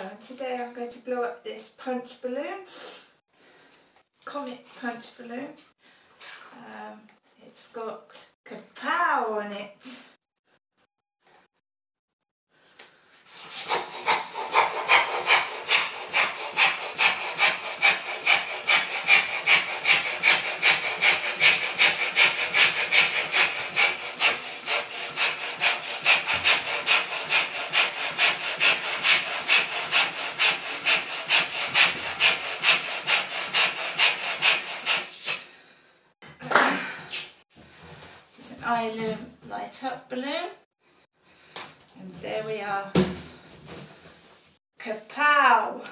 and today I'm going to blow up this punch balloon, comet punch balloon. Um, it's got kapow on it. This is an Illoom light up balloon. And there we are. Kapow!